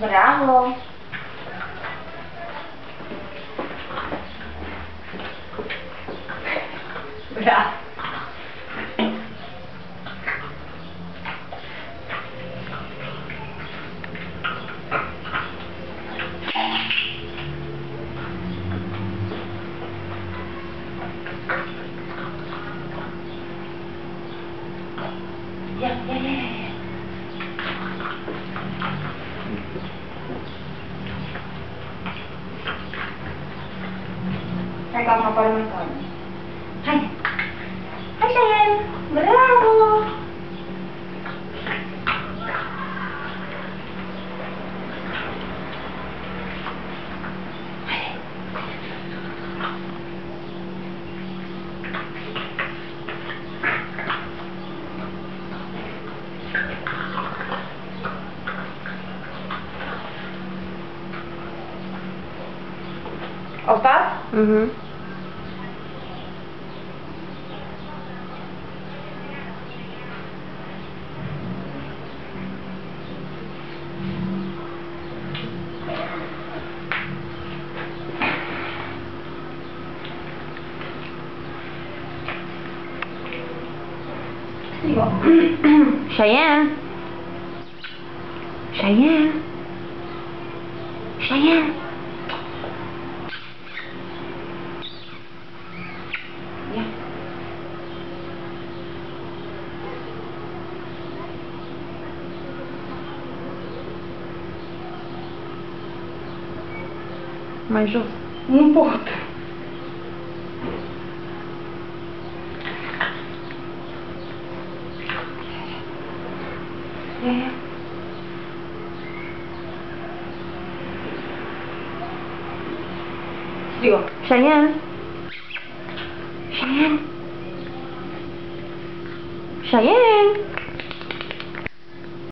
Brawo. Ja, ja, ja, Teka nga pala may. Hi! Hi, Cheyenne! Bala! Opa? Mhm. Miło. Cheyenne. Cheyenne. Cheyenne. mas eu não importa. É. Digo. Cheyenne. Cheyenne. Cheyenne.